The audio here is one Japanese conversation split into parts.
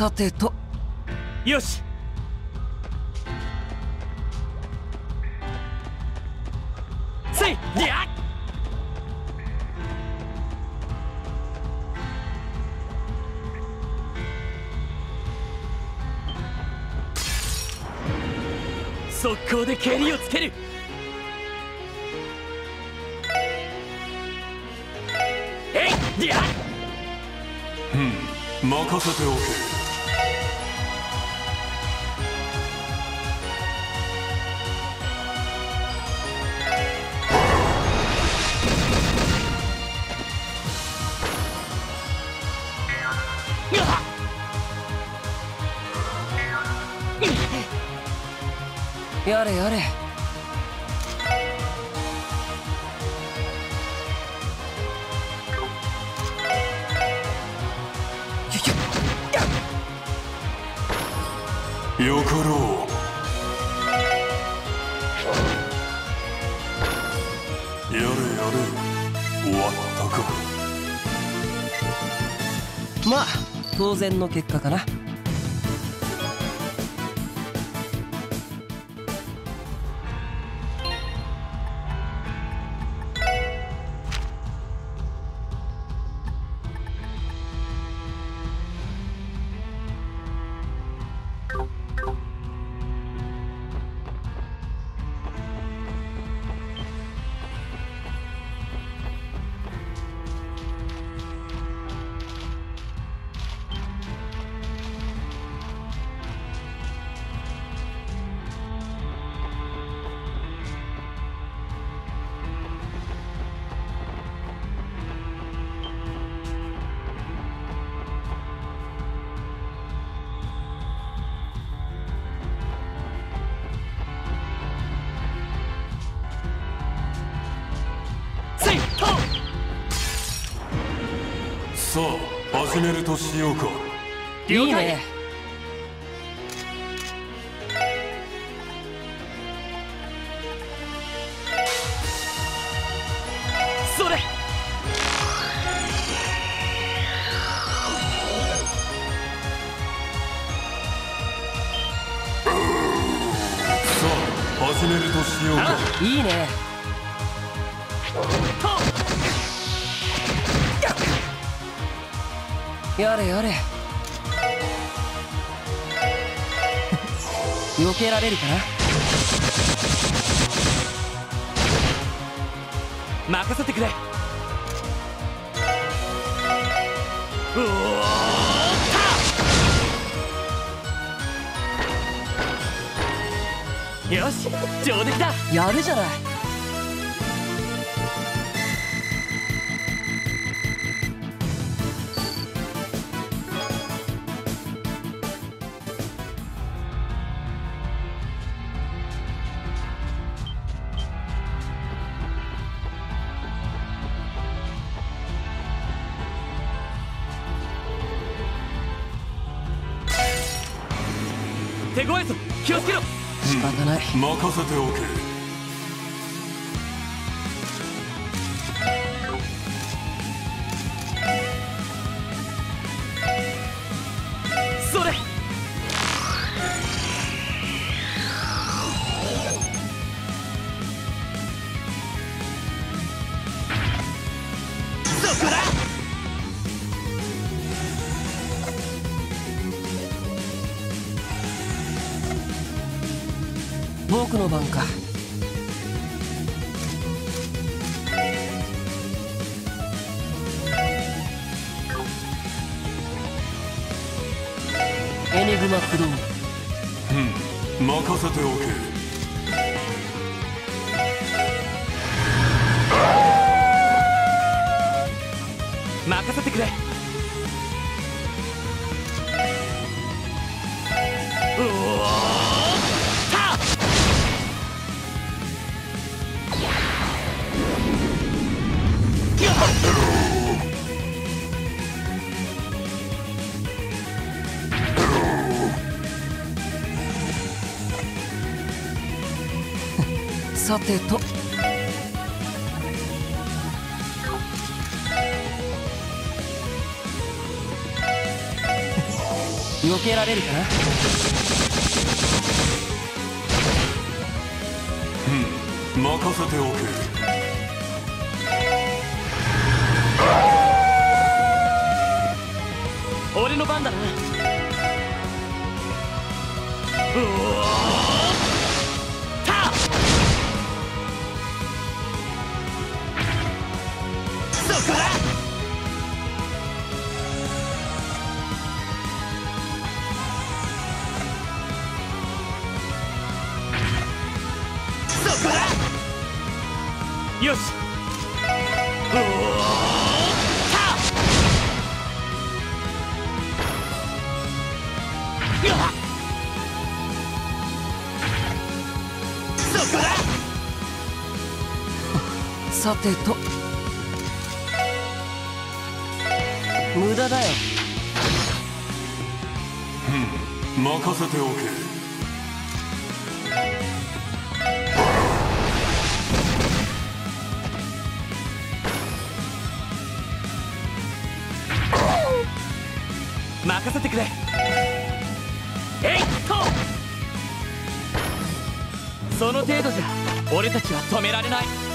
さてと。よし。せいりゃ。速攻で蹴りをつける。えいりゃ。任せておけやれやれ。よかろ。うやれやれ。終わったか。まあ当然の結果かなめるとしようかいいね。手強いぞ。気をつけろ。仕方ない。任せておけさてと。てと。無駄だよ。任せておけ。任せてくれ。えいっと。その程度じゃ俺たちは止められない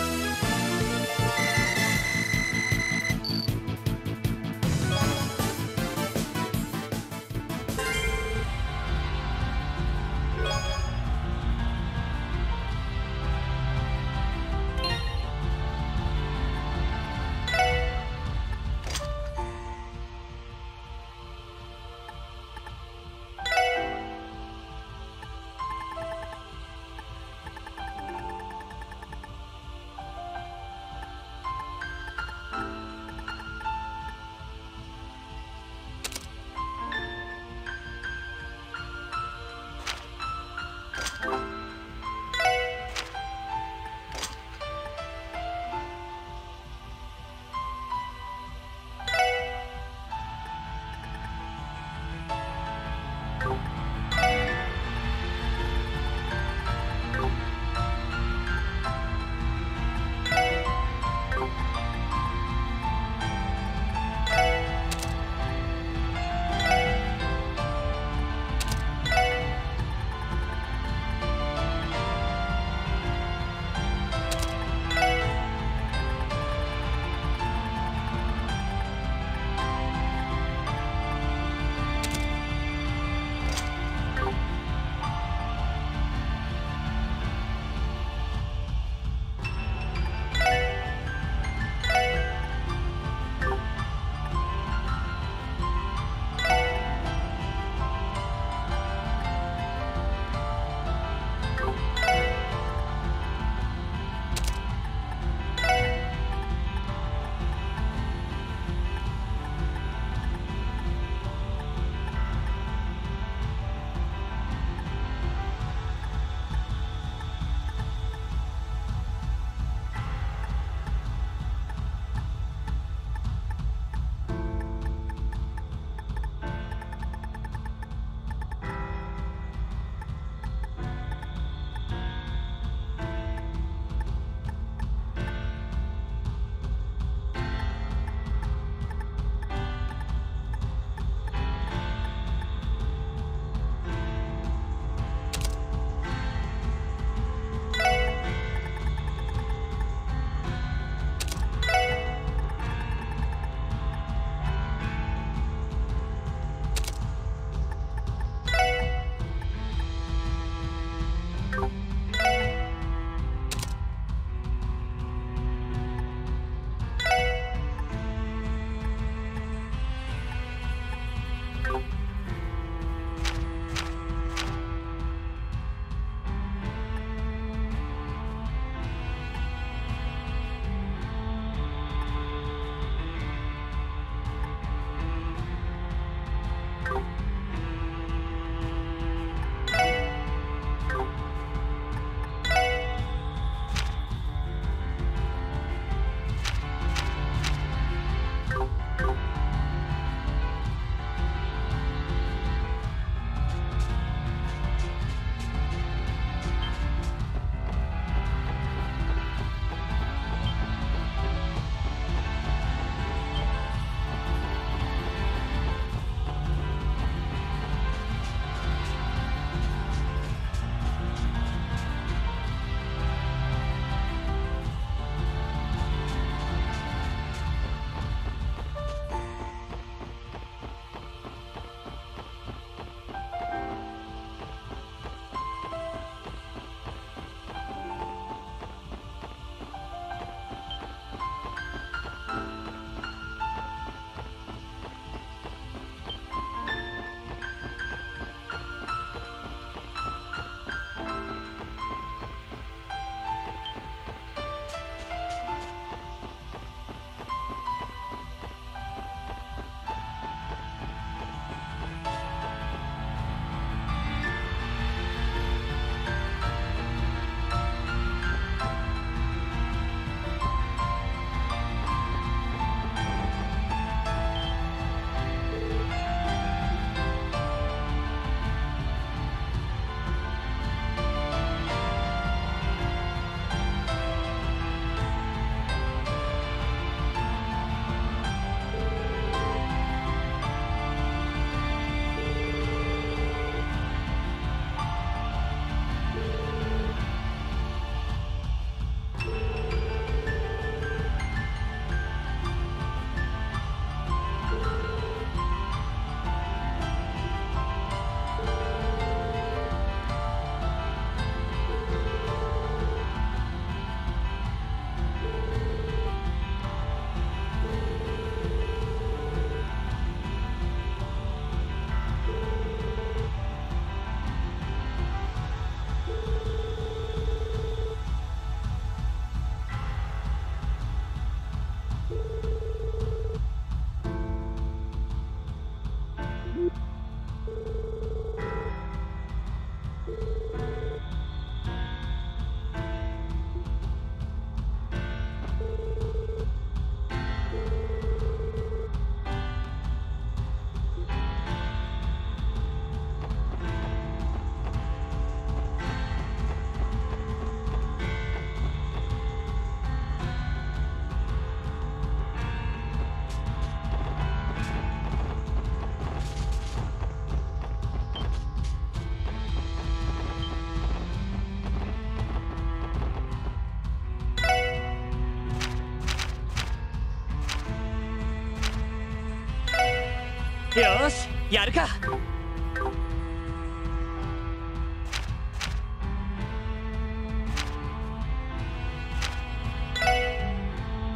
よしやるか。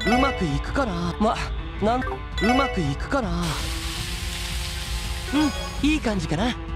うまくいくかなまなんうまくいくかなうんいい感じかな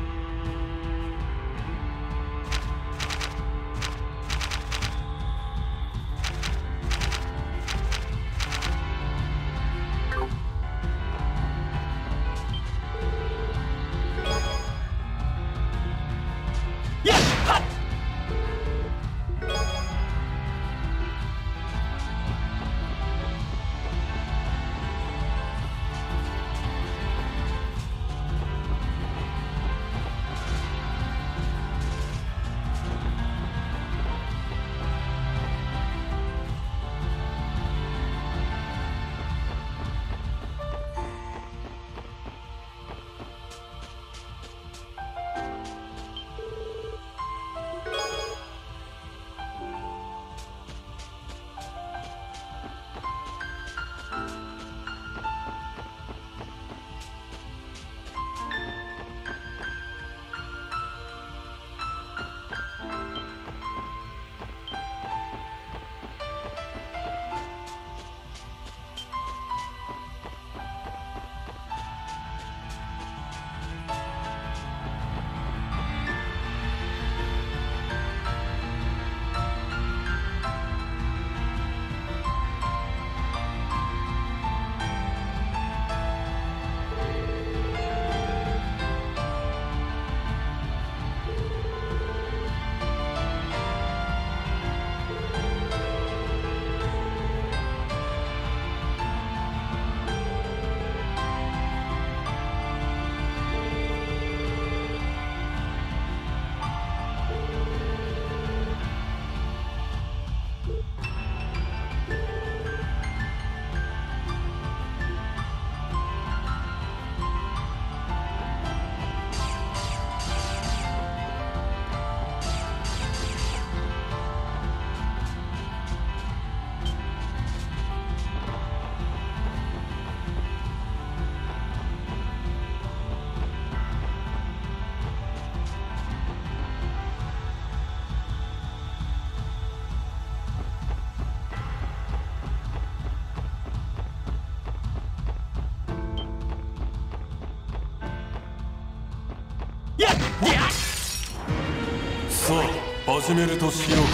始めるとしようか。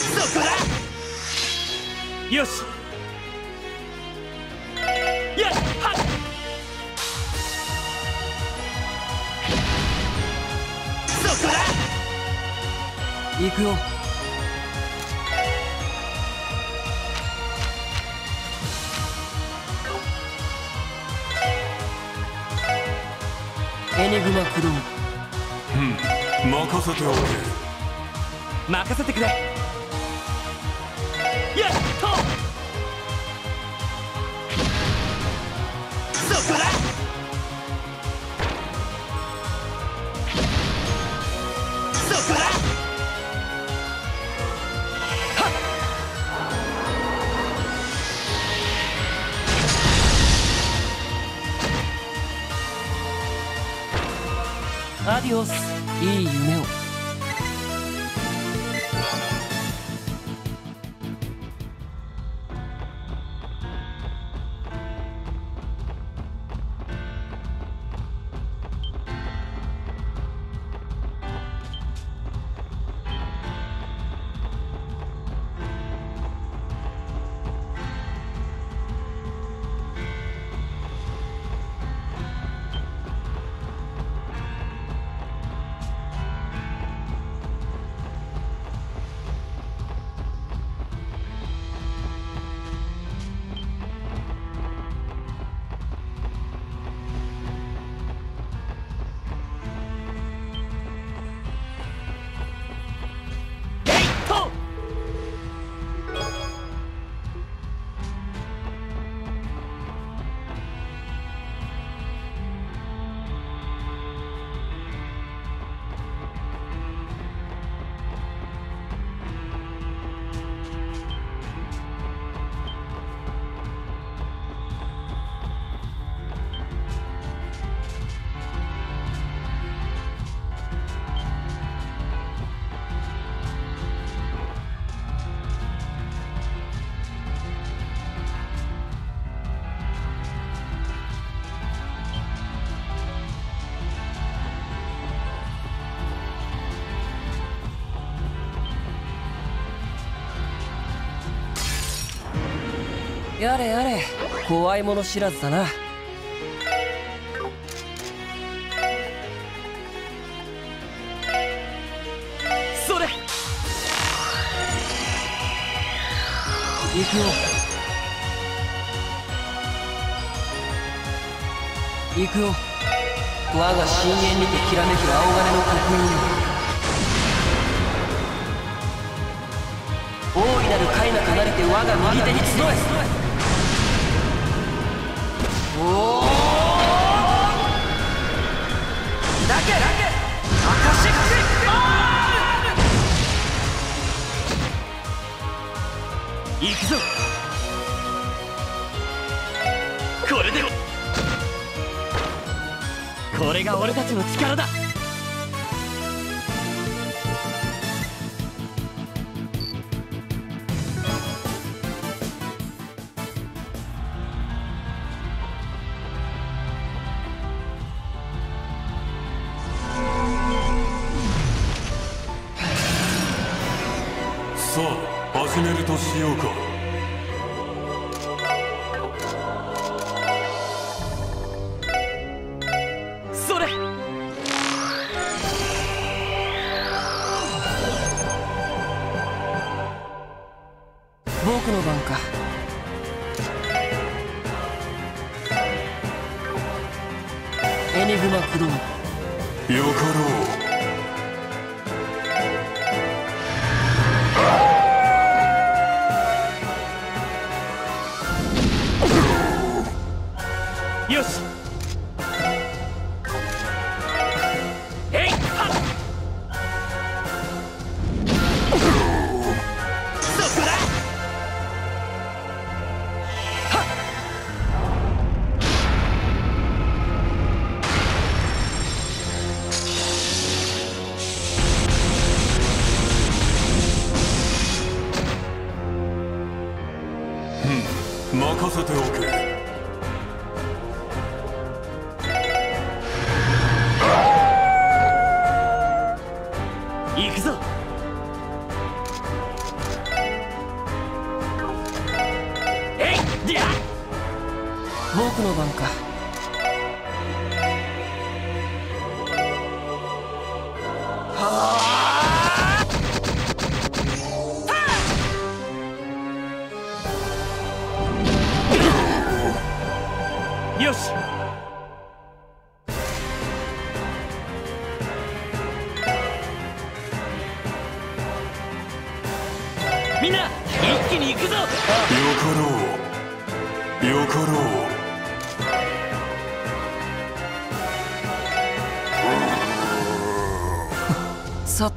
そこだよし。やっはっ。そこだ行くよ。エニグマクロー。ン任せておけ任せてくれ。やっと。そこだ。そこだ。アディオスいい夢を。れあれ。怖いもの知らずだな。それ。行くよ。行くよ。我が深淵にてきらめく青金の国王大いなる甲斐が離れて我が右手に集え。行くぞ。これでこれが俺たちの力だ。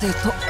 てと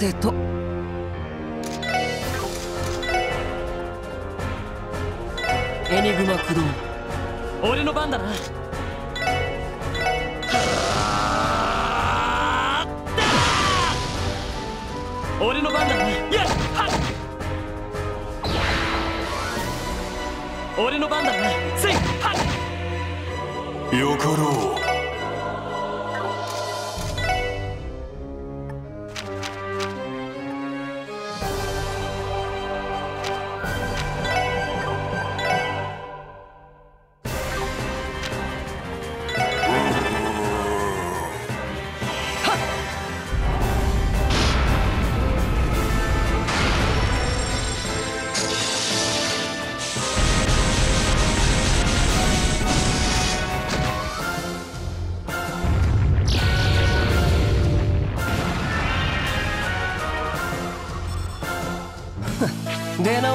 de todo.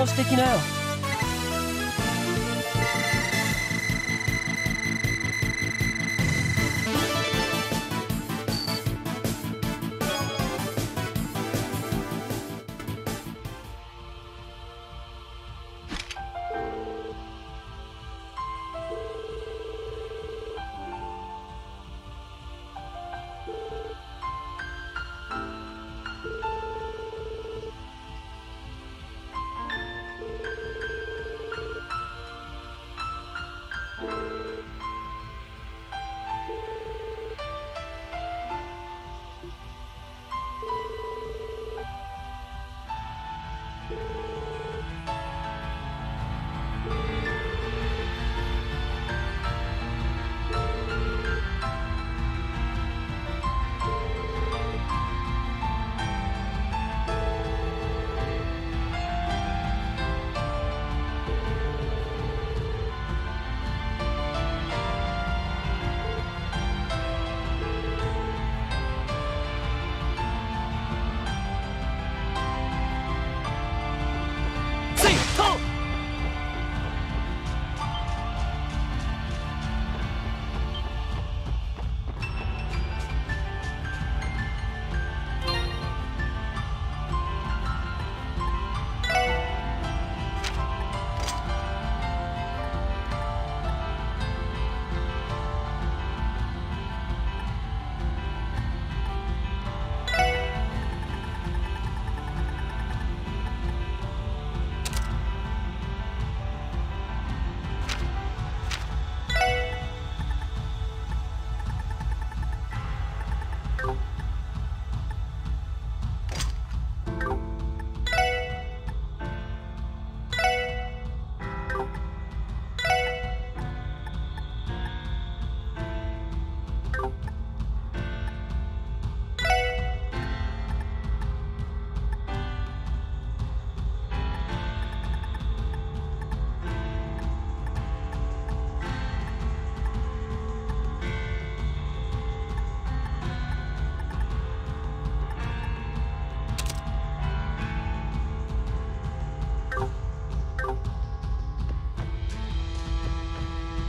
してきなよ。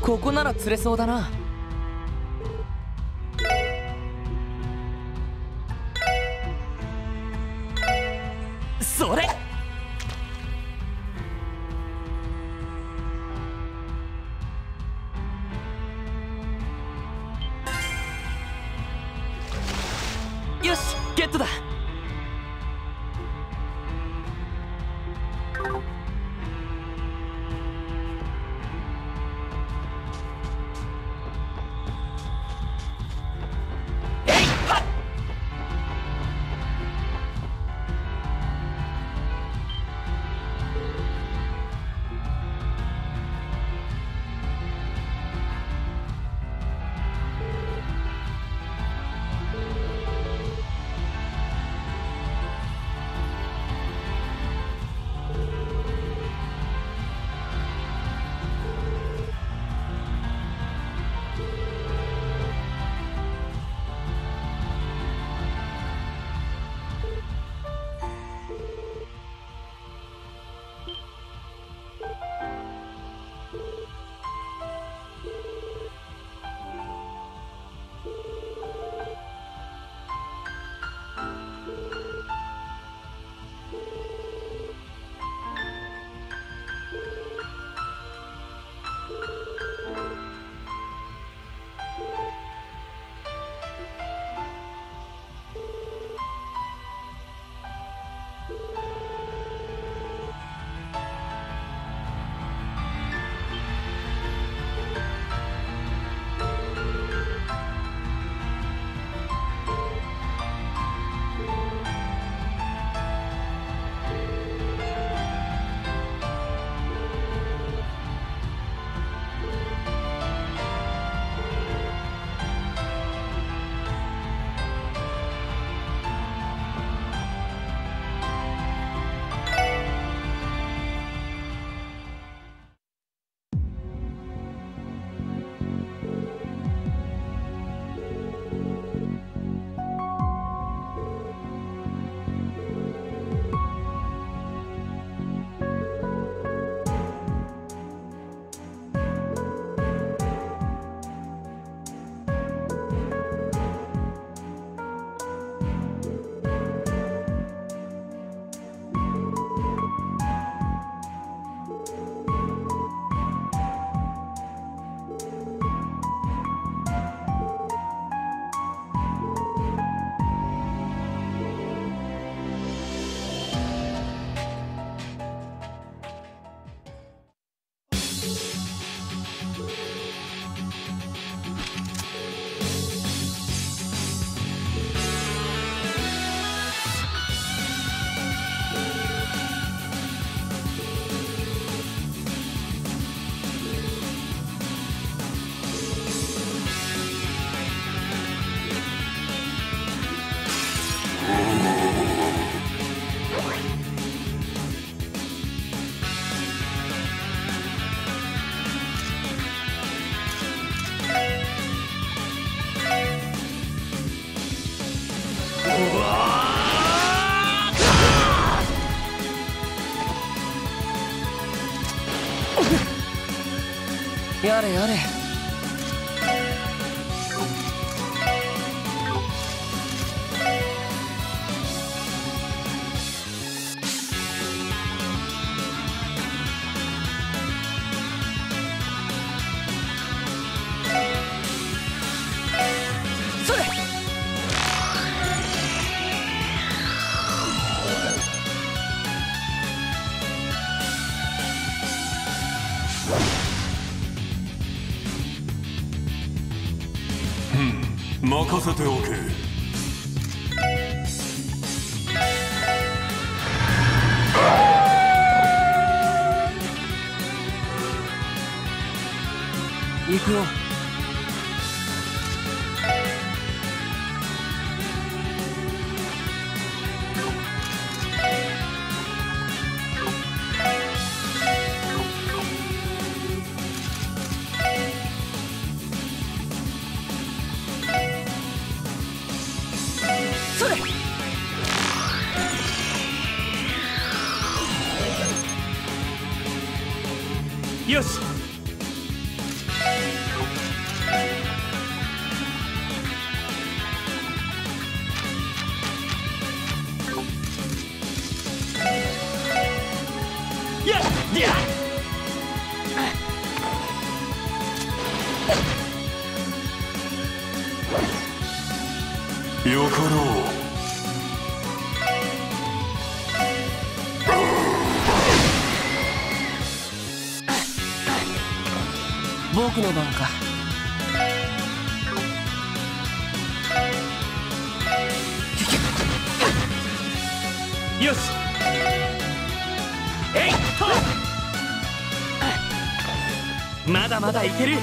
ここなら釣れそうだな。それ！やれ僕の番か。よし。えいっと。まだまだいける。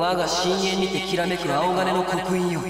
我が深淵にてきらめく青金の刻印よ。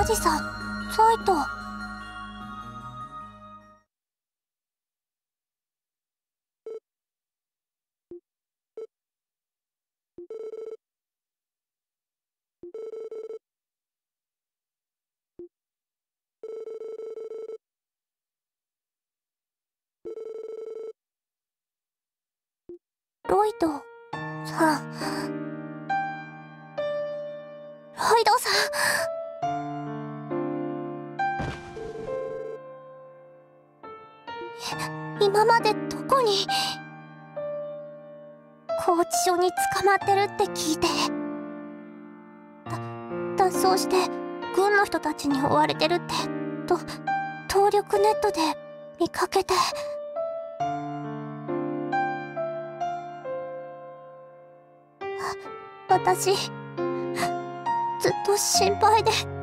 おじさんサイトロ捕まってるって聞いて脱走して軍の人たちに追われてるってと動力ネットで見かけて私ずっと心配で。